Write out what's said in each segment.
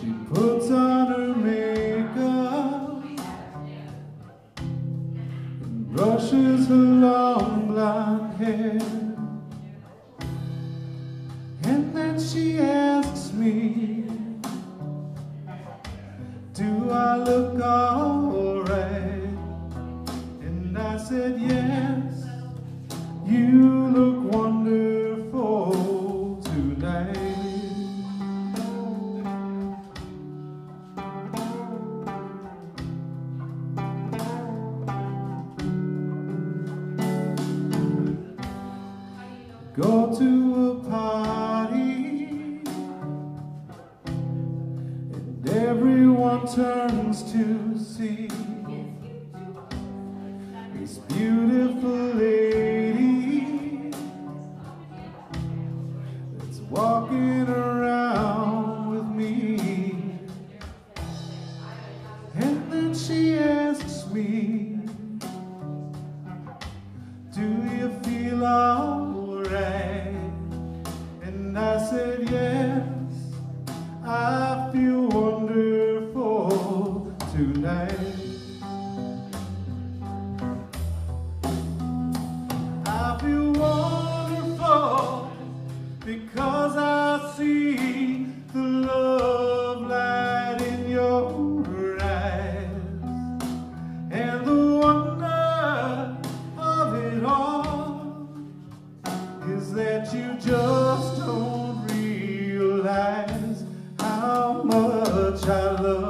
She puts on her makeup and brushes her long black hair. And then she asks me, Do I look alright? And I said, Yes, you look wonderful. Go to a party. And everyone turns to see this beautiful because I see the love light in your eyes and the wonder of it all is that you just don't realize how much I love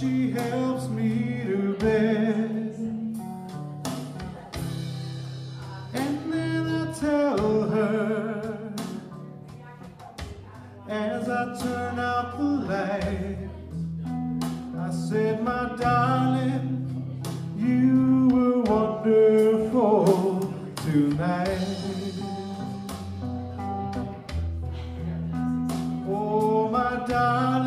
she helps me to bed. And then I tell her as I turn out the light. I said, my darling, you were wonderful tonight. Oh, my darling.